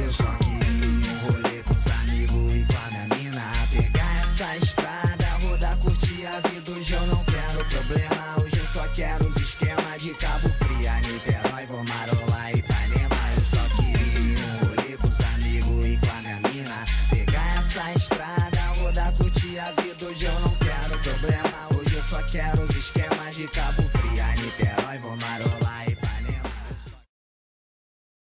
Eu só queria um rolê com os amigos e com a minha mina. Pegar essa estrada, rodar, curtir a vida. Hoje eu não quero problema, hoje eu só quero os esquemas de Cabo Fria, Niterói, vou marolar e Ipanema. Eu só queria um rolê com os amigos e com a minha mina. Pegar essa estrada, rodar, curtir a vida. Hoje eu não quero problema.